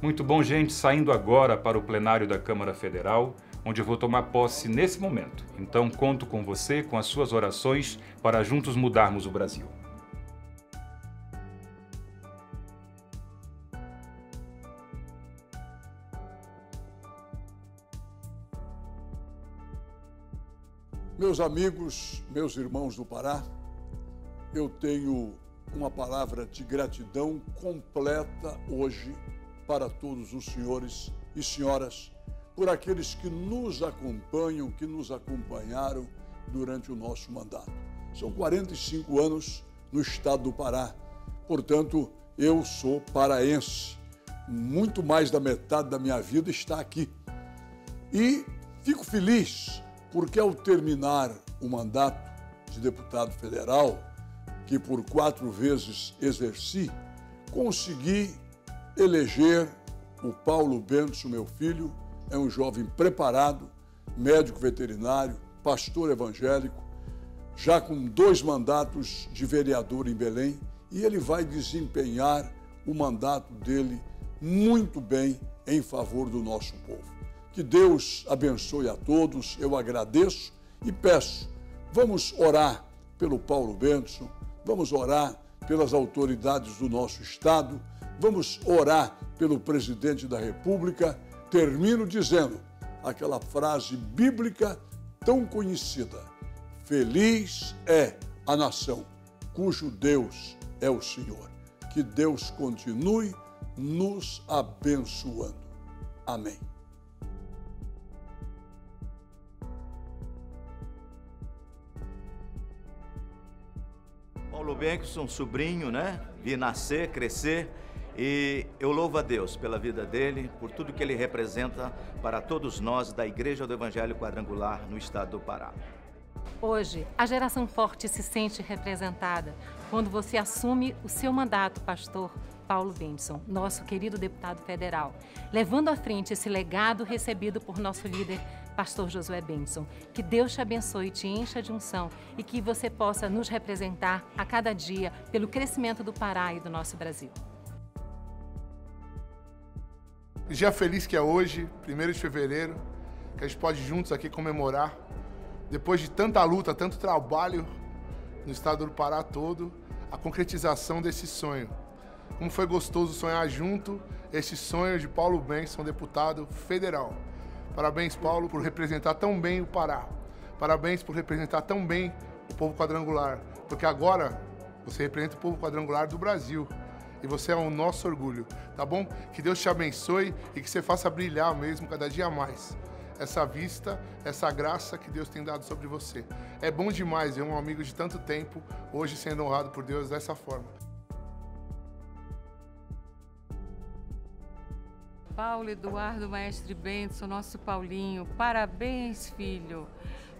Muito bom, gente, saindo agora para o plenário da Câmara Federal, onde vou tomar posse nesse momento. Então, conto com você, com as suas orações, para juntos mudarmos o Brasil. Meus amigos, meus irmãos do Pará, eu tenho uma palavra de gratidão completa hoje para todos os senhores e senhoras, por aqueles que nos acompanham, que nos acompanharam durante o nosso mandato. São 45 anos no estado do Pará, portanto, eu sou paraense. Muito mais da metade da minha vida está aqui. E fico feliz porque, ao terminar o mandato de deputado federal, que por quatro vezes exerci, consegui eleger o Paulo Bento, meu filho, é um jovem preparado, médico veterinário, pastor evangélico, já com dois mandatos de vereador em Belém, e ele vai desempenhar o mandato dele muito bem em favor do nosso povo. Que Deus abençoe a todos, eu agradeço e peço, vamos orar pelo Paulo Benson, vamos orar pelas autoridades do nosso Estado, vamos orar pelo presidente da República. Termino dizendo aquela frase bíblica tão conhecida: Feliz é a nação cujo Deus é o Senhor. Que Deus continue nos abençoando. Amém. Paulo Benson, sobrinho, né? Vi nascer, crescer e eu louvo a Deus pela vida dele, por tudo que ele representa para todos nós da Igreja do Evangelho Quadrangular no estado do Pará. Hoje, a geração forte se sente representada quando você assume o seu mandato, pastor Paulo Benson, nosso querido deputado federal, levando à frente esse legado recebido por nosso líder, pastor Josué Benson. Que Deus te abençoe, te encha de unção e que você possa nos representar a cada dia pelo crescimento do Pará e do nosso Brasil. Dia feliz que é hoje, 1 de fevereiro, que a gente pode juntos aqui comemorar. Depois de tanta luta, tanto trabalho no estado do Pará todo, a concretização desse sonho. Como foi gostoso sonhar junto esse sonho de Paulo Benson, deputado federal. Parabéns, Paulo, por representar tão bem o Pará. Parabéns por representar tão bem o povo quadrangular. Porque agora você representa o povo quadrangular do Brasil e você é o nosso orgulho, tá bom? Que Deus te abençoe e que você faça brilhar mesmo cada dia mais essa vista, essa graça que Deus tem dado sobre você. É bom demais ver um amigo de tanto tempo hoje sendo honrado por Deus dessa forma. Paulo Eduardo Maestre Benson, nosso Paulinho, parabéns, filho.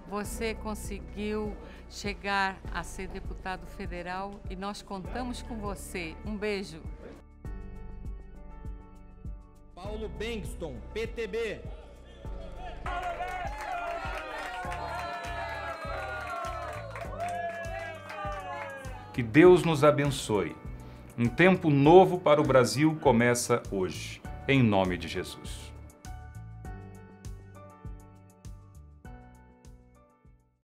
Você conseguiu chegar a ser deputado federal e nós contamos com você. Um beijo. Paulo Bengston, PTB. Que Deus nos abençoe. Um tempo novo para o Brasil começa hoje, em nome de Jesus.